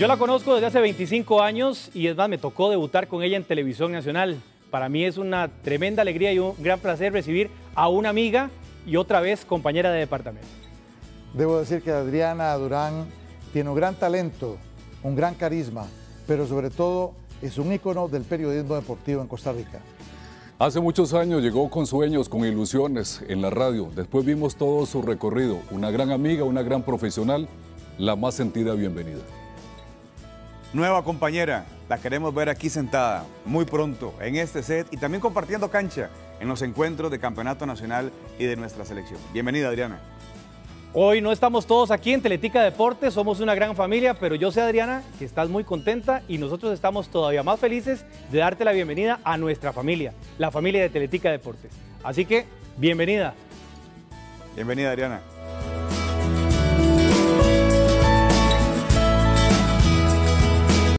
Yo la conozco desde hace 25 años y es más, me tocó debutar con ella en Televisión Nacional. Para mí es una tremenda alegría y un gran placer recibir a una amiga y otra vez compañera de departamento. Debo decir que Adriana Durán tiene un gran talento, un gran carisma, pero sobre todo es un ícono del periodismo deportivo en Costa Rica. Hace muchos años llegó con sueños, con ilusiones en la radio. Después vimos todo su recorrido. Una gran amiga, una gran profesional. La más sentida bienvenida. Nueva compañera, la queremos ver aquí sentada muy pronto en este set y también compartiendo cancha en los encuentros de Campeonato Nacional y de nuestra selección. Bienvenida, Adriana. Hoy no estamos todos aquí en Teletica Deportes, somos una gran familia, pero yo sé, Adriana, que estás muy contenta y nosotros estamos todavía más felices de darte la bienvenida a nuestra familia, la familia de Teletica Deportes. Así que, bienvenida. Bienvenida, Adriana.